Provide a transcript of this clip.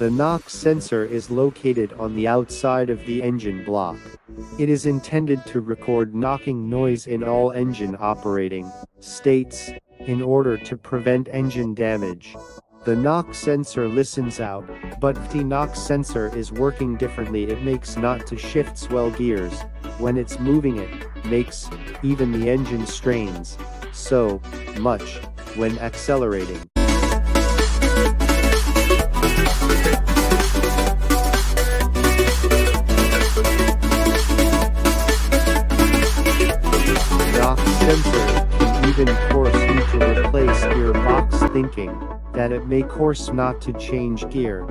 The knock sensor is located on the outside of the engine block. It is intended to record knocking noise in all engine operating states in order to prevent engine damage. The knock sensor listens out, but the knock sensor is working differently it makes not to shift swell gears, when it's moving it, makes, even the engine strains, so, much, when accelerating. even force you to replace gearbox thinking, that it may course not to change gear.